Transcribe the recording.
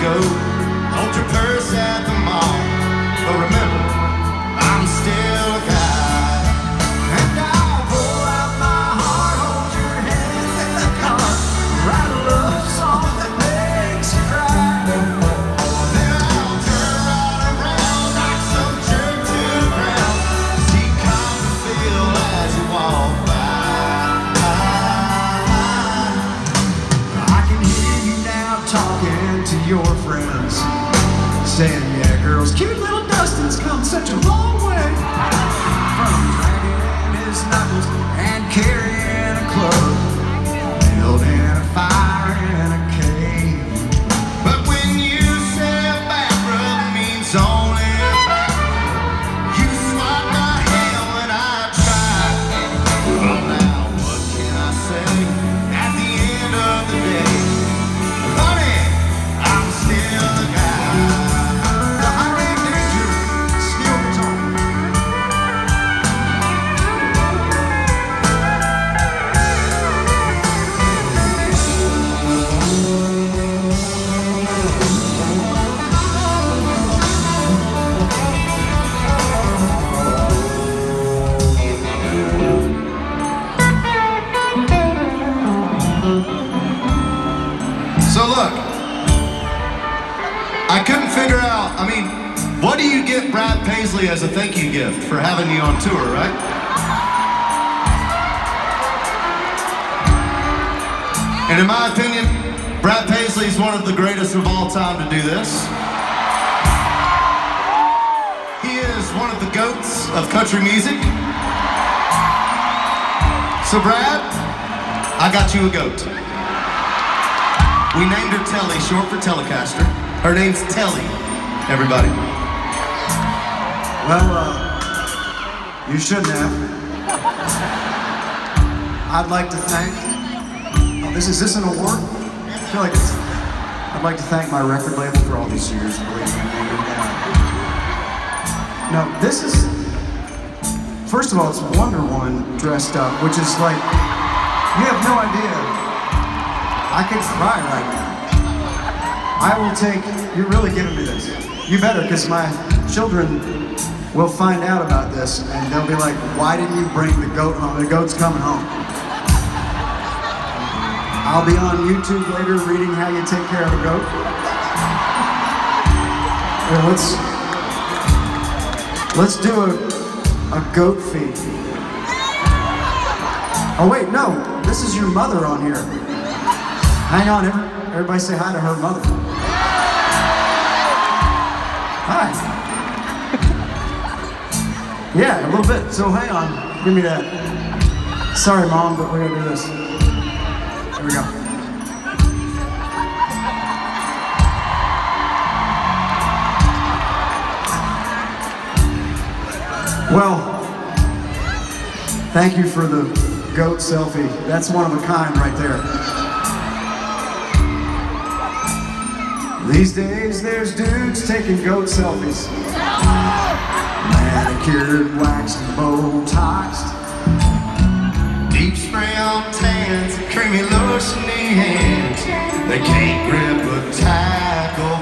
go. Hold your purse. friends saying, yeah, girls, cute little Dustin's come such a long way. What do you get Brad Paisley as a thank you gift for having you on tour, right? And in my opinion, Brad Paisley is one of the greatest of all time to do this. He is one of the goats of country music. So Brad, I got you a goat. We named her Telly, short for Telecaster. Her name's Telly, everybody. Well, uh, you shouldn't have. I'd like to thank. Oh, this is this an award? I feel like it's. I'd like to thank my record label for all these years. Believe me. No, this is. First of all, it's Wonder Woman dressed up, which is like. You have no idea. I could cry right now. I will take, you're really giving me this. You better, because my children will find out about this and they'll be like, why didn't you bring the goat home? The goat's coming home. I'll be on YouTube later reading how you take care of a goat. Let's, let's do a, a goat feed. Oh wait, no, this is your mother on here. Hang on, every, everybody say hi to her mother. Hi. Yeah, a little bit. So hang on, give me that. Sorry, mom, but we're gonna do this. Here we go. Well, thank you for the goat selfie. That's one of a kind right there. These days, there's dudes taking goat selfies. Manicured, waxed, Botoxed. Deep spray on tans, creamy lotion in hands. They can't grip a tackle